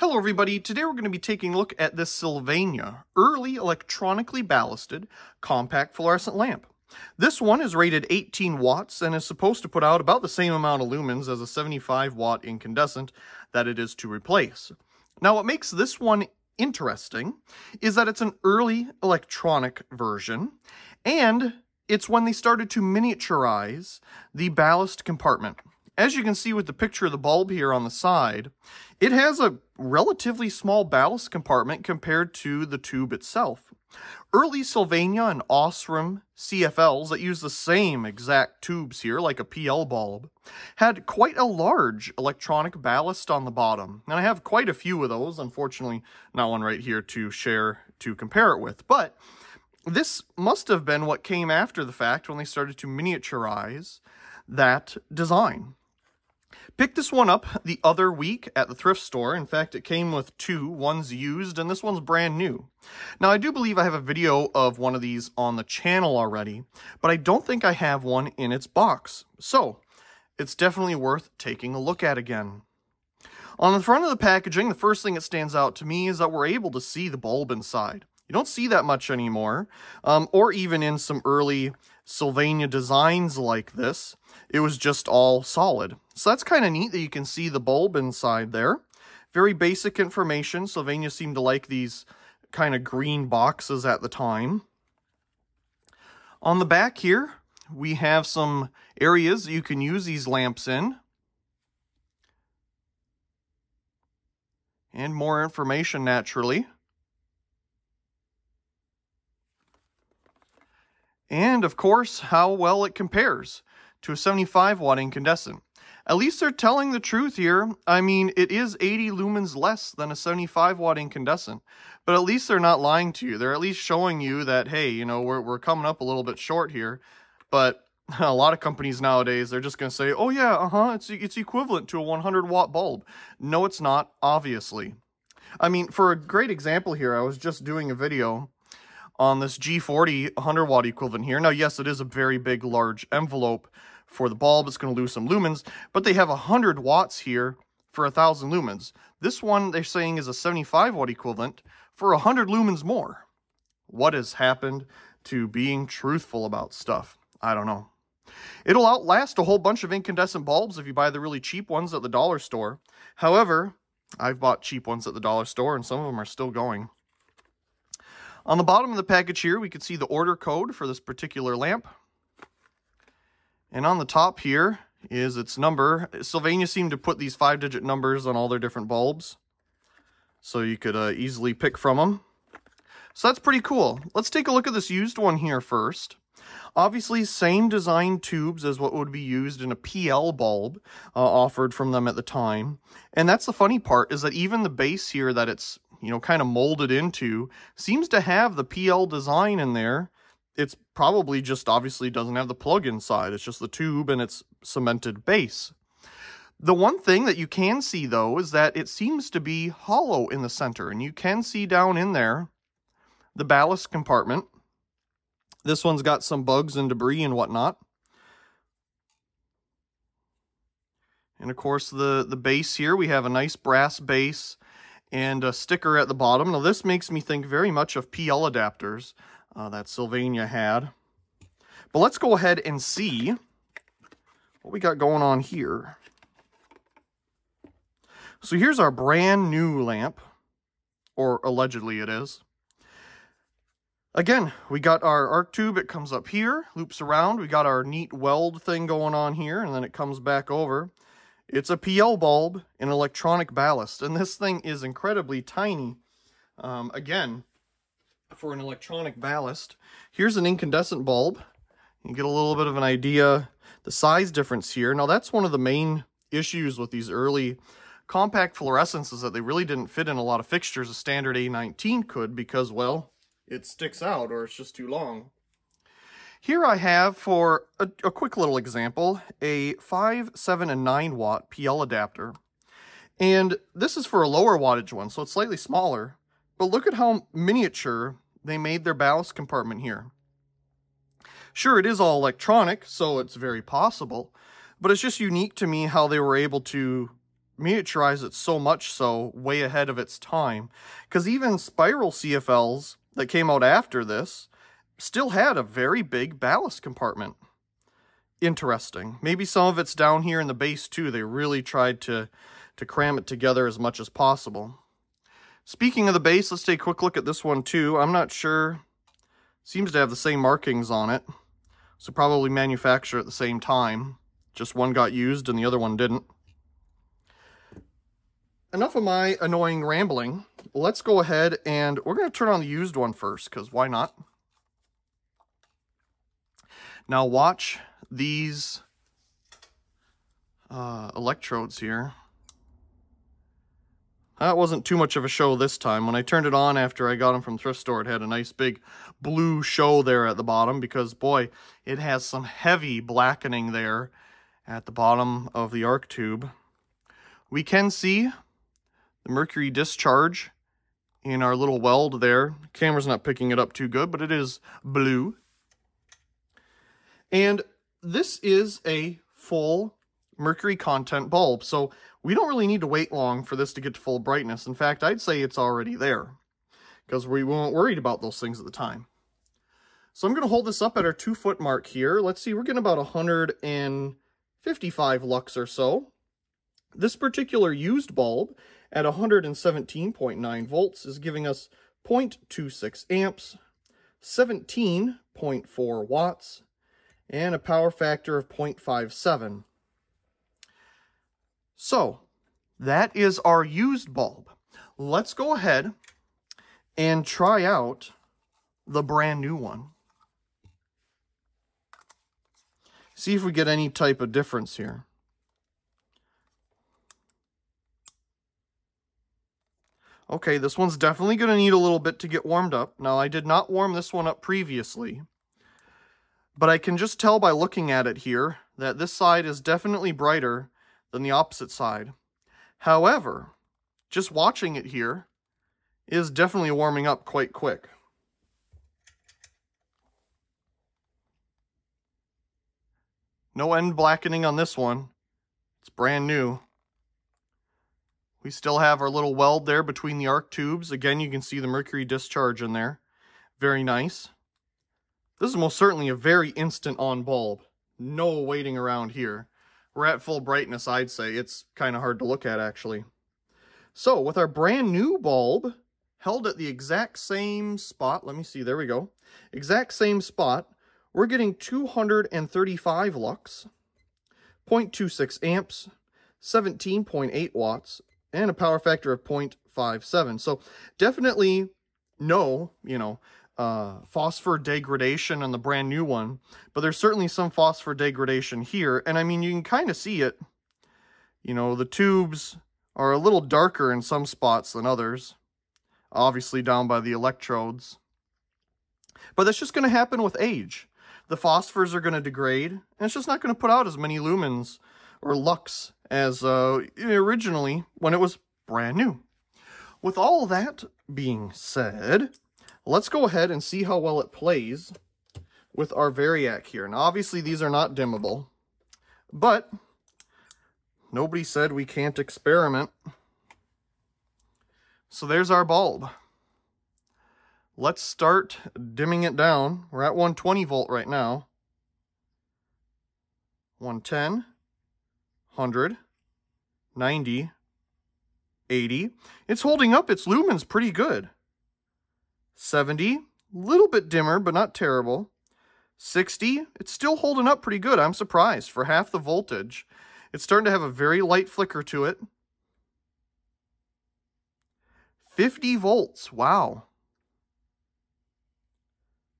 Hello everybody, today we're going to be taking a look at this Sylvania early electronically ballasted compact fluorescent lamp. This one is rated 18 watts and is supposed to put out about the same amount of lumens as a 75 watt incandescent that it is to replace. Now what makes this one interesting is that it's an early electronic version and it's when they started to miniaturize the ballast compartment. As you can see with the picture of the bulb here on the side, it has a relatively small ballast compartment compared to the tube itself. Early Sylvania and Osram CFLs that use the same exact tubes here, like a PL bulb, had quite a large electronic ballast on the bottom. And I have quite a few of those, unfortunately not one right here to share to compare it with. But this must have been what came after the fact when they started to miniaturize that design. Picked this one up the other week at the thrift store. In fact, it came with two. One's used and this one's brand new. Now, I do believe I have a video of one of these on the channel already, but I don't think I have one in its box. So, it's definitely worth taking a look at again. On the front of the packaging, the first thing that stands out to me is that we're able to see the bulb inside. You don't see that much anymore, um, or even in some early Sylvania designs like this, it was just all solid. So that's kind of neat that you can see the bulb inside there. Very basic information. Sylvania seemed to like these kind of green boxes at the time. On the back here, we have some areas you can use these lamps in. And more information, naturally. and of course how well it compares to a 75 watt incandescent. At least they're telling the truth here. I mean, it is 80 lumens less than a 75 watt incandescent, but at least they're not lying to you. They're at least showing you that, hey, you know, we're, we're coming up a little bit short here, but a lot of companies nowadays, they're just going to say, oh yeah, uh-huh, it's, it's equivalent to a 100 watt bulb. No, it's not, obviously. I mean, for a great example here, I was just doing a video on this G40 100 watt equivalent here. Now, yes, it is a very big, large envelope for the bulb. It's going to lose some lumens, but they have 100 watts here for 1,000 lumens. This one they're saying is a 75 watt equivalent for 100 lumens more. What has happened to being truthful about stuff? I don't know. It'll outlast a whole bunch of incandescent bulbs if you buy the really cheap ones at the dollar store. However, I've bought cheap ones at the dollar store and some of them are still going. On the bottom of the package here, we can see the order code for this particular lamp. And on the top here is its number. Sylvania seemed to put these five-digit numbers on all their different bulbs. So you could uh, easily pick from them. So that's pretty cool. Let's take a look at this used one here first. Obviously, same design tubes as what would be used in a PL bulb uh, offered from them at the time. And that's the funny part, is that even the base here that it's you know, kind of molded into, seems to have the PL design in there. It's probably just obviously doesn't have the plug inside. It's just the tube and its cemented base. The one thing that you can see though is that it seems to be hollow in the center and you can see down in there the ballast compartment. This one's got some bugs and debris and whatnot. And of course the, the base here, we have a nice brass base and a sticker at the bottom. Now this makes me think very much of PL adapters uh, that Sylvania had. But let's go ahead and see what we got going on here. So here's our brand new lamp, or allegedly it is. Again, we got our arc tube, it comes up here, loops around, we got our neat weld thing going on here, and then it comes back over. It's a PL bulb an electronic ballast, and this thing is incredibly tiny. Um, again, for an electronic ballast. Here's an incandescent bulb. You get a little bit of an idea the size difference here. Now that's one of the main issues with these early compact fluorescents that they really didn't fit in a lot of fixtures a standard A19 could because, well, it sticks out or it's just too long. Here I have, for a, a, quick little example, a 5, 7, and 9 watt PL adapter. And this is for a lower wattage one, so it's slightly smaller. But look at how miniature they made their ballast compartment here. Sure, it is all electronic, so it's very possible. But it's just unique to me how they were able to miniaturize it so much so way ahead of its time. Because even spiral CFLs that came out after this still had a very big ballast compartment. Interesting. Maybe some of it's down here in the base too. They really tried to, to cram it together as much as possible. Speaking of the base, let's take a quick look at this one too. I'm not sure. Seems to have the same markings on it. So probably manufactured at the same time. Just one got used and the other one didn't. Enough of my annoying rambling. Let's go ahead and we're going to turn on the used one first, because why not? Now watch these uh, electrodes here. That wasn't too much of a show this time. When I turned it on after I got them from thrift store, it had a nice big blue show there at the bottom because, boy, it has some heavy blackening there at the bottom of the arc tube. We can see the mercury discharge in our little weld there. Camera's not picking it up too good, but it is blue. And this is a full mercury content bulb. So we don't really need to wait long for this to get to full brightness. In fact, I'd say it's already there because we weren't worried about those things at the time. So I'm going to hold this up at our two foot mark here. Let's see, we're getting about 155 lux or so. This particular used bulb at 117.9 volts is giving us 0.26 amps, 17.4 watts, and a power factor of 0.57. So, that is our used bulb. Let's go ahead and try out the brand new one. See if we get any type of difference here. Okay, this one's definitely going to need a little bit to get warmed up. Now, I did not warm this one up previously, but I can just tell by looking at it here that this side is definitely brighter than the opposite side. However, just watching it here is definitely warming up quite quick. No end blackening on this one. It's brand new. We still have our little weld there between the arc tubes. Again, you can see the mercury discharge in there. Very nice. This is most certainly a very instant on bulb. No waiting around here we're at full brightness, I'd say. It's kind of hard to look at, actually. So, with our brand new bulb held at the exact same spot, let me see, there we go. Exact same spot, we're getting 235 lux, 0.26 amps, 17.8 watts, and a power factor of 0.57. So, definitely no, you know, uh, phosphor degradation on the brand new one, but there's certainly some phosphor degradation here. And I mean, you can kind of see it. You know, the tubes are a little darker in some spots than others, obviously down by the electrodes. But that's just going to happen with age. The phosphors are going to degrade, and it's just not going to put out as many lumens or lux as uh, originally when it was brand new. With all that being said, Let's go ahead and see how well it plays with our Variac here. Now, obviously, these are not dimmable, but nobody said we can't experiment. So there's our bulb. Let's start dimming it down. We're at 120 volt right now. 110, 100, 90, 80. It's holding up its lumens pretty good. 70, a little bit dimmer, but not terrible. 60, it's still holding up pretty good. I'm surprised for half the voltage. It's starting to have a very light flicker to it. 50 volts, wow.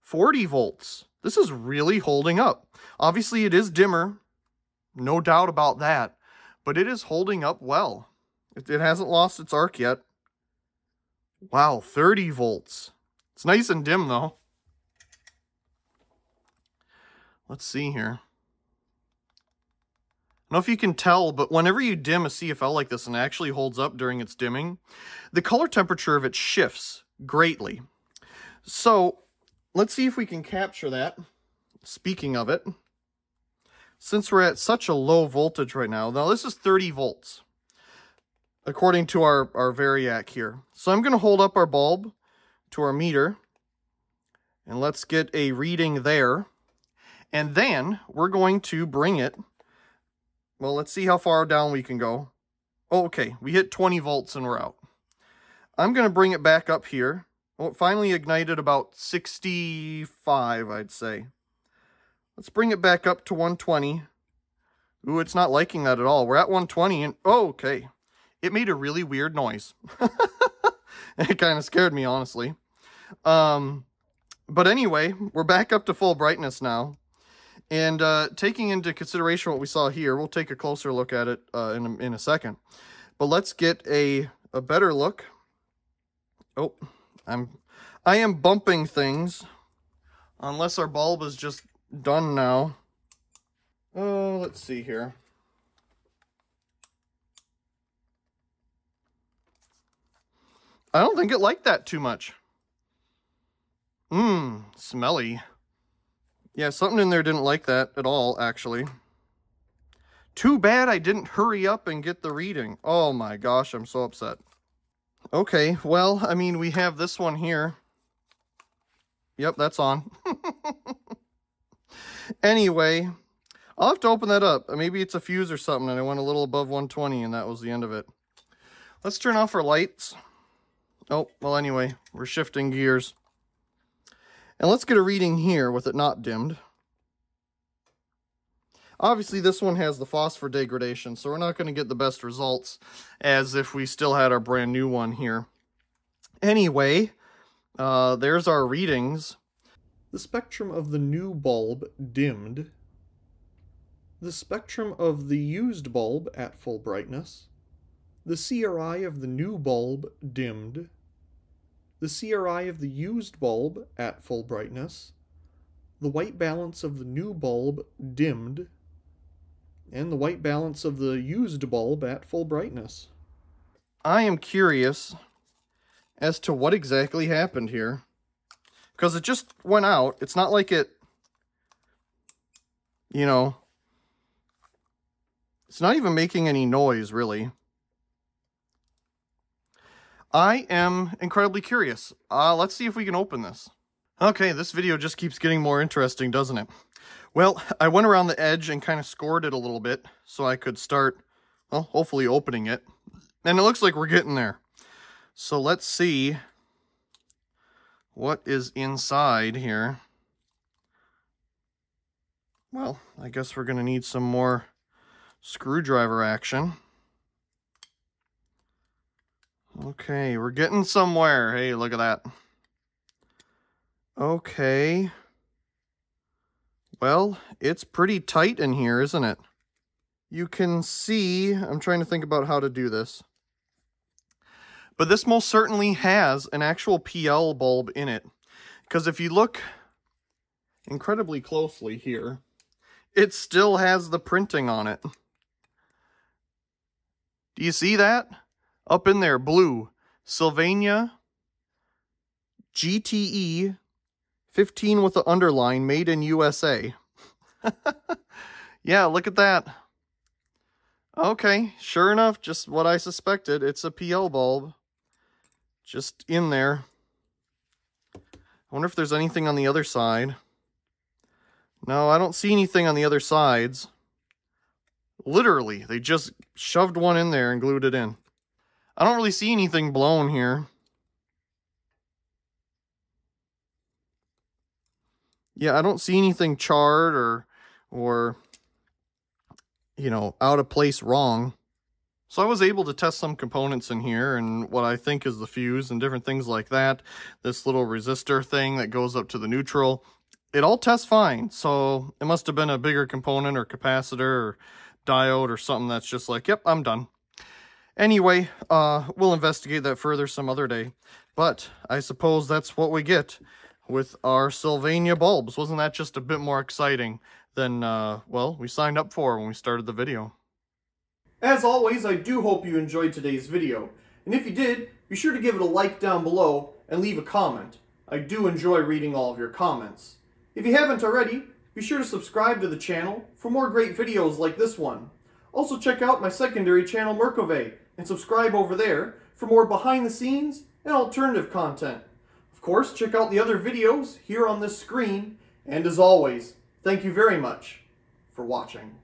40 volts. This is really holding up. Obviously, it is dimmer, no doubt about that, but it is holding up well. It hasn't lost its arc yet. Wow, 30 volts. It's nice and dim, though. Let's see here. I don't know if you can tell, but whenever you dim a CFL like this and it actually holds up during its dimming, the color temperature of it shifts greatly. So let's see if we can capture that. Speaking of it, since we're at such a low voltage right now, now this is 30 volts. according to our, our Variac here. So I'm going to hold up our bulb to our meter, and let's get a reading there. And then we're going to bring it, well, let's see how far down we can go. Oh, okay, we hit 20 volts and we're out. I'm to bring it back up here. Well, it finally ignited about 65, I'd say. Let's bring it back up to 120. Ooh, it's not liking that at all. We're at 120 and, oh, okay. It made a really weird noise. it kind of scared me, honestly. Um, but anyway, we're back up to full brightness now. And uh, taking into consideration what we saw here, we'll take a closer look at it uh, in, a, in a second. But let's get a, a better look. Oh, I'm I am bumping things. Unless our bulb is just done now. Oh, let's see here. I don't think it liked that too much. Mmm, smelly. Yeah, something in there didn't like that at all, actually. Too bad I didn't hurry up and get the reading. Oh my gosh, I'm so upset. Okay, well, I mean, we have this one here. Yep, that's on. anyway, I'll have to open that up. Maybe it's a fuse or something, and I went a little above 120, and that was the end of it. Let's turn off our lights. Oh, well, anyway, we're shifting gears. And let's get a reading here with it not dimmed. Obviously, this one has the phosphor degradation, so we're not going to get the best results as if we still had our brand new one here. Anyway, uh, there's our readings. The spectrum of the new bulb dimmed. The spectrum of the used bulb at full brightness. The CRI of the new bulb dimmed the CRI of the used bulb at full brightness, the white balance of the new bulb dimmed, and the white balance of the used bulb at full brightness. I am curious as to what exactly happened here. Because it just went out. It's not like it, you know, it's not even making any noise, really. I am incredibly curious. Uh, let's see if we can open this. Okay, this video just keeps getting more interesting, doesn't it? Well, I went around the edge and kind of scored it a little bit so I could start, well, hopefully opening it. And it looks like we're getting there. So let's see what is inside here. Well, I guess we're going to need some more screwdriver action. Okay, we're getting somewhere. Hey, look at that. Okay. Well, it's pretty tight in here, isn't it? You can see, I'm trying to think about how to do this. But this most certainly has an actual PL bulb in it. Because if you look incredibly closely here, it still has the printing on it. Do you see that? Up in there, blue. Sylvania GTE 15 with the underline, made in USA. yeah, look at that. Okay, sure enough, just what I suspected. It's a PL bulb. Just in there. I wonder if there's anything on the other side. No, I don't see anything on the other sides. Literally, they just shoved one in there and glued it in. I don't really see anything blown here. Yeah, I don't see anything charred or, or, you know, out of place wrong. So I was able to test some components in here and what I think is the fuse and different things like that. This little resistor thing that goes up to the neutral. It all tests fine, so it must have been a bigger component or capacitor or diode or something that's just like, yep, I'm done. Anyway, uh, we'll investigate that further some other day. But I suppose that's what we get with our Sylvania bulbs. Wasn't that just a bit more exciting than, uh, well, we signed up for when we started the video? As always, I do hope you enjoyed today's video. And if you did, be sure to give it a like down below and leave a comment. I do enjoy reading all of your comments. If you haven't already, be sure to subscribe to the channel for more great videos like this one. Also check out my secondary channel Mercovay and subscribe over there for more behind the scenes and alternative content. Of course, check out the other videos here on this screen, and as always, thank you very much for watching.